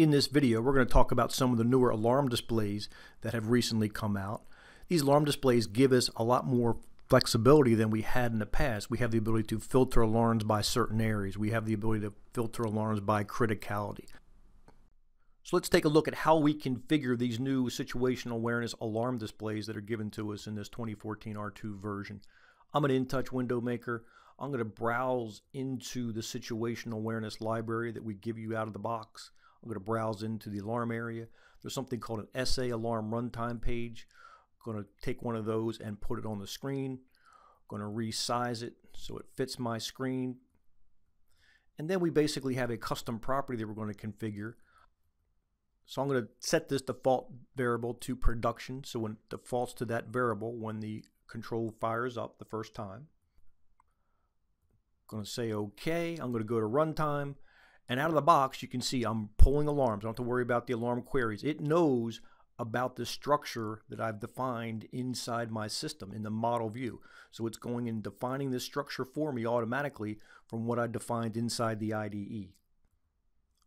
In this video, we're going to talk about some of the newer alarm displays that have recently come out. These alarm displays give us a lot more flexibility than we had in the past. We have the ability to filter alarms by certain areas. We have the ability to filter alarms by criticality. So let's take a look at how we configure these new situational awareness alarm displays that are given to us in this 2014 R2 version. I'm an InTouch window maker. I'm going to browse into the situational awareness library that we give you out of the box. I'm going to browse into the alarm area. There's something called an SA alarm runtime page. I'm going to take one of those and put it on the screen. I'm going to resize it so it fits my screen. And then we basically have a custom property that we're going to configure. So I'm going to set this default variable to production. So when it defaults to that variable when the control fires up the first time I'm going to say OK. I'm going to go to runtime. And out of the box, you can see I'm pulling alarms. I don't have to worry about the alarm queries. It knows about the structure that I've defined inside my system in the model view. So it's going and defining this structure for me automatically from what I defined inside the IDE.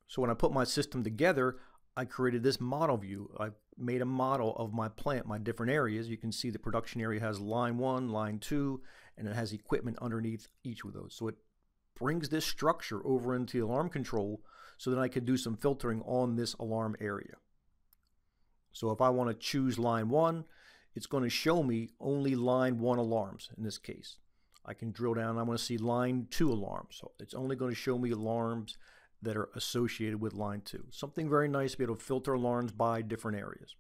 So when I put my system together, I created this model view. I made a model of my plant, my different areas. You can see the production area has line one, line two, and it has equipment underneath each of those. So it brings this structure over into the alarm control so that I can do some filtering on this alarm area. So if I want to choose line one, it's going to show me only line one alarms in this case. I can drill down, I want to see line two alarms. So it's only going to show me alarms that are associated with line 2. Something very nice to be able to filter alarms by different areas.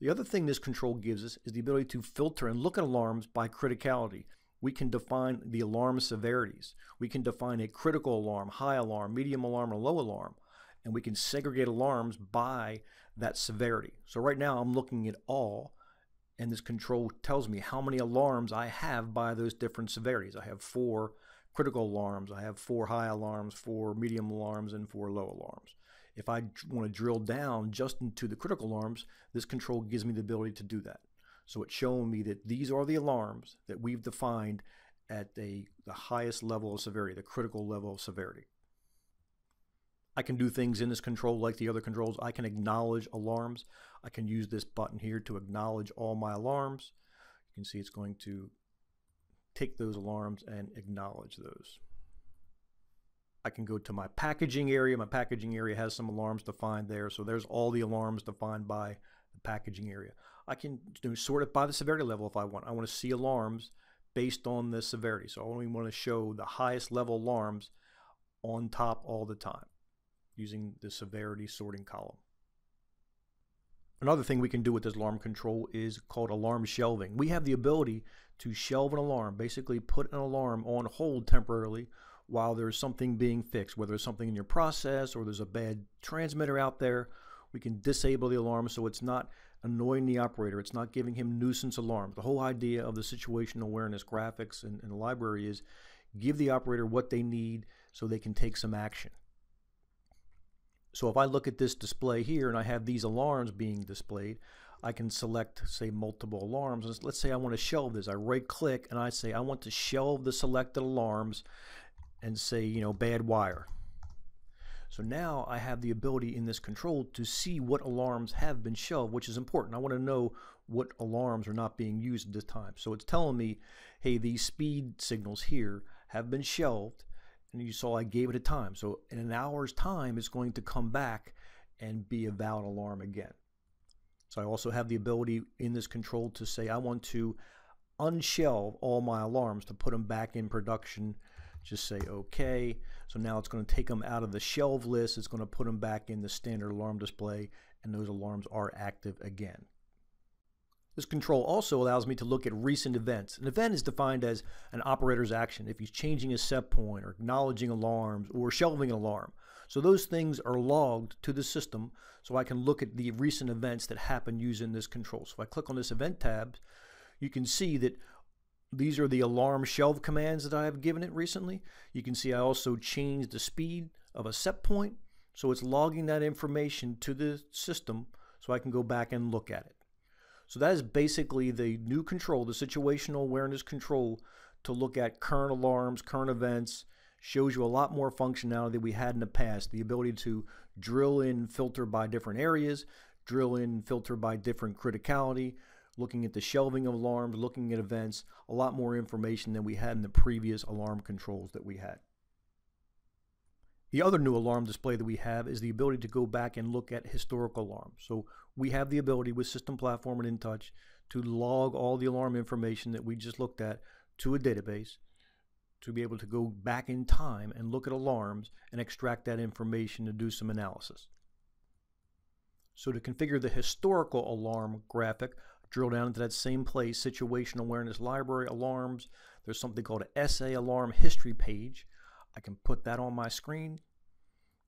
The other thing this control gives us is the ability to filter and look at alarms by criticality. We can define the alarm severities. We can define a critical alarm, high alarm, medium alarm, or low alarm. And we can segregate alarms by that severity. So right now I'm looking at all, and this control tells me how many alarms I have by those different severities. I have four critical alarms. I have four high alarms, four medium alarms, and four low alarms. If I want to drill down just into the critical alarms, this control gives me the ability to do that. So it's showing me that these are the alarms that we've defined at a, the highest level of severity, the critical level of severity. I can do things in this control like the other controls. I can acknowledge alarms. I can use this button here to acknowledge all my alarms. You can see it's going to take those alarms and acknowledge those. I can go to my packaging area. My packaging area has some alarms defined there. So there's all the alarms defined by the packaging area. I can you know, sort it by the severity level if I want. I want to see alarms based on the severity. So I only want to show the highest level alarms on top all the time using the severity sorting column. Another thing we can do with this alarm control is called alarm shelving. We have the ability to shelve an alarm, basically put an alarm on hold temporarily while there's something being fixed, whether it's something in your process or there's a bad transmitter out there. We can disable the alarm so it's not annoying the operator. It's not giving him nuisance alarms. The whole idea of the situational awareness graphics and, in the library is give the operator what they need so they can take some action. So if I look at this display here and I have these alarms being displayed, I can select, say, multiple alarms. Let's say I want to shelve this. I right click and I say I want to shelve the selected alarms and say, you know, bad wire. So now I have the ability in this control to see what alarms have been shelved, which is important. I want to know what alarms are not being used at this time. So it's telling me, hey, these speed signals here have been shelved and you saw I gave it a time. So in an hour's time, it's going to come back and be a valid alarm again. So I also have the ability in this control to say I want to unshelve all my alarms to put them back in production. Just say OK. So now it's going to take them out of the shelve list. It's going to put them back in the standard alarm display and those alarms are active again. This control also allows me to look at recent events. An event is defined as an operator's action if he's changing a set point or acknowledging alarms or shelving an alarm. So those things are logged to the system so I can look at the recent events that happened using this control. So if I click on this event tab, you can see that these are the alarm shelve commands that I have given it recently. You can see I also changed the speed of a set point. So it's logging that information to the system so I can go back and look at it. So that is basically the new control, the situational awareness control to look at current alarms, current events, shows you a lot more functionality than we had in the past. The ability to drill in, filter by different areas, drill in, filter by different criticality, looking at the shelving of alarms, looking at events, a lot more information than we had in the previous alarm controls that we had. The other new alarm display that we have is the ability to go back and look at historical alarms. So we have the ability with System Platform and InTouch to log all the alarm information that we just looked at to a database to be able to go back in time and look at alarms and extract that information to do some analysis. So to configure the historical alarm graphic, drill down into that same place, Situation Awareness Library Alarms. There's something called an SA Alarm History page. I can put that on my screen.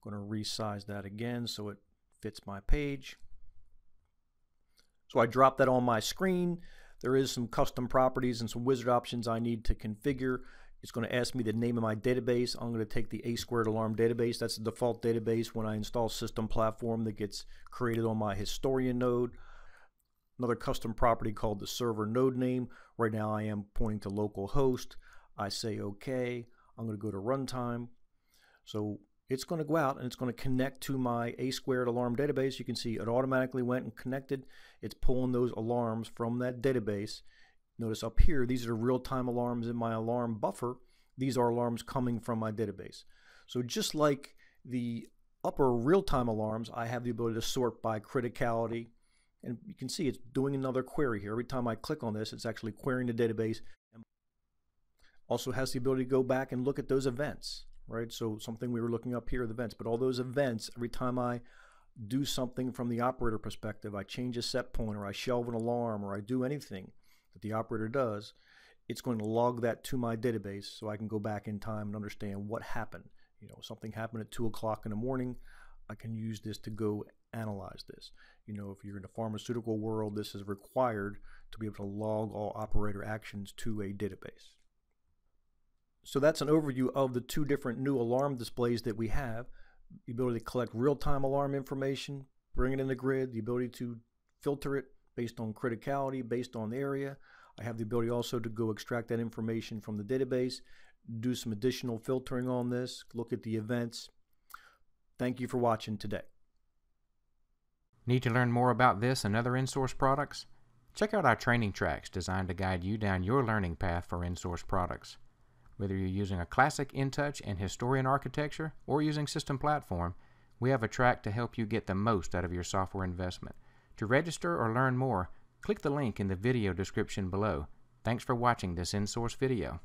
I'm going to resize that again so it fits my page. So I drop that on my screen. There is some custom properties and some wizard options I need to configure. It's going to ask me the name of my database. I'm going to take the A squared alarm database. That's the default database when I install system platform that gets created on my historian node. Another custom property called the server node name. Right now I am pointing to localhost. I say OK. I'm going to go to runtime. So it's going to go out and it's going to connect to my A squared alarm database. You can see it automatically went and connected. It's pulling those alarms from that database. Notice up here, these are real-time alarms in my alarm buffer. These are alarms coming from my database. So just like the upper real-time alarms, I have the ability to sort by criticality. And you can see it's doing another query here. Every time I click on this, it's actually querying the database. And Also has the ability to go back and look at those events right? So something we were looking up here, the events, but all those events, every time I do something from the operator perspective, I change a set point or I shelve an alarm or I do anything that the operator does, it's going to log that to my database so I can go back in time and understand what happened. You know, something happened at two o'clock in the morning. I can use this to go analyze this. You know, if you're in the pharmaceutical world, this is required to be able to log all operator actions to a database. So that's an overview of the two different new alarm displays that we have. The ability to collect real-time alarm information, bring it in the grid, the ability to filter it based on criticality, based on area. I have the ability also to go extract that information from the database, do some additional filtering on this, look at the events. Thank you for watching today. Need to learn more about this and other InSource products? Check out our training tracks designed to guide you down your learning path for InSource products. Whether you're using a classic InTouch and Historian architecture or using System Platform, we have a track to help you get the most out of your software investment. To register or learn more, click the link in the video description below. Thanks for watching this InSource video.